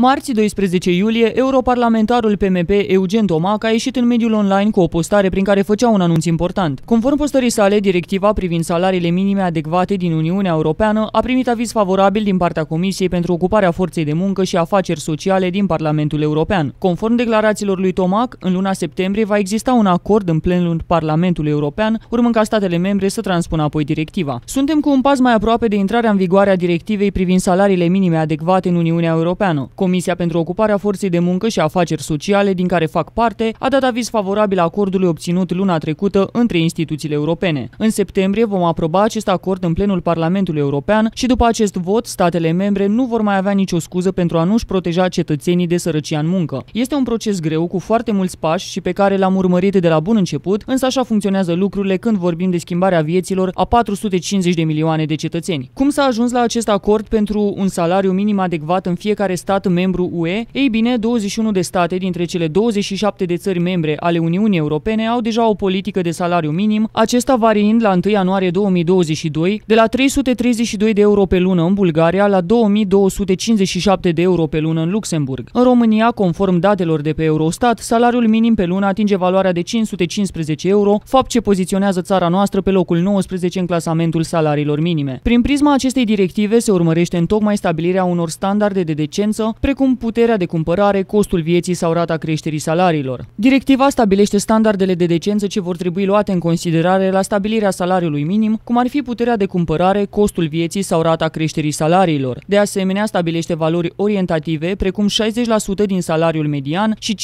Marți, 12 iulie, europarlamentarul PMP Eugen Tomac a ieșit în mediul online cu o postare prin care făcea un anunț important. Conform postării sale, directiva privind salariile minime adecvate din Uniunea Europeană a primit aviz favorabil din partea Comisiei pentru ocuparea forței de muncă și afaceri sociale din Parlamentul European. Conform declarațiilor lui Tomac, în luna septembrie va exista un acord în plenul Parlamentului European, urmând ca statele membre să transpună apoi directiva. Suntem cu un pas mai aproape de intrarea în vigoare a directivei privind salariile minime adecvate în Uniunea Europeană. Comisia pentru Ocuparea Forței de Muncă și Afaceri Sociale, din care fac parte, a dat aviz favorabil acordului obținut luna trecută între instituțiile europene. În septembrie vom aproba acest acord în plenul Parlamentului European și după acest vot, statele membre nu vor mai avea nicio scuză pentru a nu-și proteja cetățenii de sărăcia în muncă. Este un proces greu cu foarte mulți pași și pe care l-am urmărit de la bun început, însă așa funcționează lucrurile când vorbim de schimbarea vieților a 450 de milioane de cetățeni. Cum s-a ajuns la acest acord pentru un salariu minim adecvat în fiecare stat membru UE, ei bine, 21 de state dintre cele 27 de țări membre ale Uniunii Europene au deja o politică de salariu minim, acesta variind la 1 ianuarie 2022 de la 332 de euro pe lună în Bulgaria la 2257 de euro pe lună în Luxemburg. În România, conform datelor de pe Eurostat, salariul minim pe lună atinge valoarea de 515 euro, fapt ce poziționează țara noastră pe locul 19 în clasamentul salariilor minime. Prin prisma acestei directive se urmărește în tocmai stabilirea unor standarde de decență, precum puterea de cumpărare, costul vieții sau rata creșterii salariilor. Directiva stabilește standardele de decență ce vor trebui luate în considerare la stabilirea salariului minim, cum ar fi puterea de cumpărare, costul vieții sau rata creșterii salariilor. De asemenea, stabilește valori orientative, precum 60% din salariul median și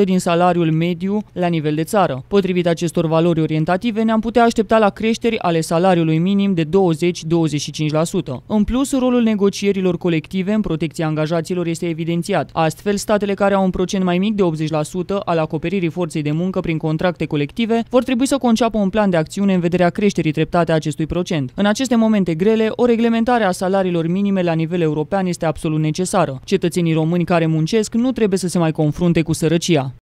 50% din salariul mediu la nivel de țară. Potrivit acestor valori orientative, ne-am putea aștepta la creșteri ale salariului minim de 20-25%. În plus, rolul negocierilor colective în protecția angajaților este evidențiat. Astfel, statele care au un procent mai mic de 80% al acoperirii forței de muncă prin contracte colective vor trebui să conceapă un plan de acțiune în vederea creșterii treptate a acestui procent. În aceste momente grele, o reglementare a salariilor minime la nivel european este absolut necesară. Cetățenii români care muncesc nu trebuie să se mai confrunte cu sărăcia.